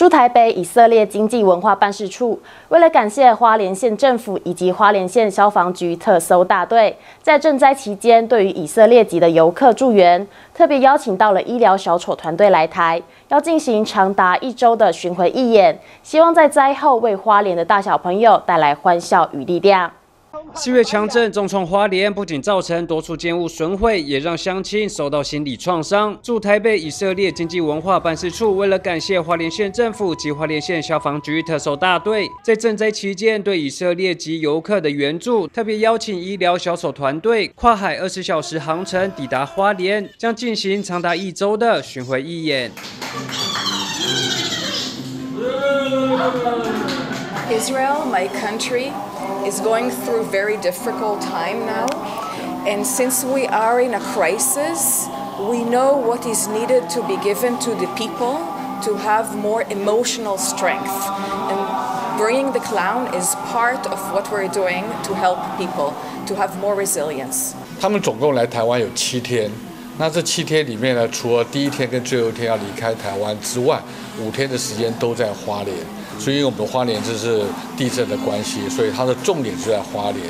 驻台北以色列经济文化办事处为了感谢花莲县政府以及花莲县消防局特搜大队，在赈灾期间对于以色列籍的游客助援，特别邀请到了医疗小丑团队来台，要进行长达一周的巡回义演，希望在灾后为花莲的大小朋友带来欢笑与力量。四月强震重创花莲，不仅造成多处建物损毁，也让乡亲受到心理创伤。驻台北以色列经济文化办事处为了感谢花莲县政府及花莲县消防局特搜大队在赈灾期间对以色列及游客的援助，特别邀请医疗小丑团队跨海二十小时航程抵达花莲，将进行长达一周的巡回义演。Israel, my country, is going through very difficult time now. And since we are in a crisis, we know what is needed to be given to the people to have more emotional strength. And bringing the clown is part of what we're doing to help people to have more resilience. 他们总共来台湾有七天， 那这七天里面呢，除了第一天跟最后一天要离开台湾之外，五天的时间都在花莲。所以，我们的花莲这是地震的关系，所以它的重点就在花莲。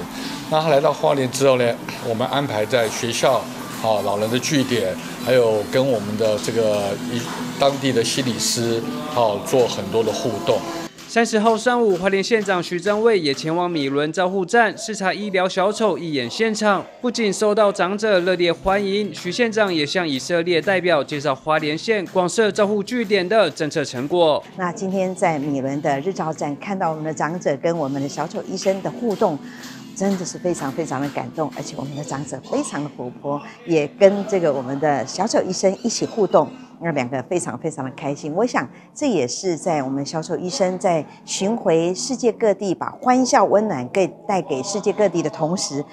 那他来到花莲之后呢，我们安排在学校、啊老人的据点，还有跟我们的这个一当地的心理师，啊做很多的互动。三十号上午，花莲县长徐正伟也前往米伦照护站视察医疗小丑义演现场，不仅受到长者热烈欢迎，徐县长也向以色列代表介绍花莲县广设照护据点的政策成果。那今天在米伦的日照站看到我们的长者跟我们的小丑医生的互动，真的是非常非常的感动，而且我们的长者非常的活泼，也跟这个我们的小丑医生一起互动。那两个非常非常的开心，我想这也是在我们销售医生在巡回世界各地，把欢笑温暖给带给世界各地的同时，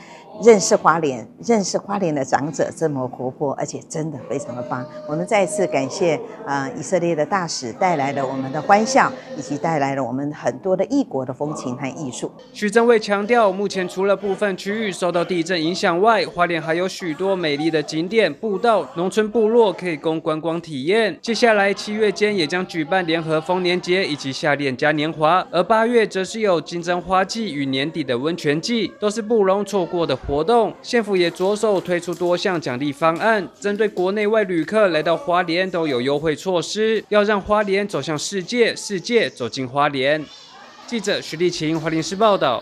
认识花莲，认识花莲的长者这么活泼，而且真的非常的棒。我们再次感谢啊以色列的大使带来了我们的欢笑，以及带来了我们很多的异国的风情和艺术。徐正伟强调，目前除了部分区域受到地震影响外，花莲还有许多美丽的景点、步道、农村部落可以供观光体。验。接下来七月间也将举办联合丰年节以及夏恋嘉年华，而八月则是有金针花季与年底的温泉季，都是不容错过的活动。县府也着手推出多项奖励方案，针对国内外旅客来到花莲都有优惠措施，要让花莲走向世界，世界走进花莲。记者徐立晴，花莲市报道。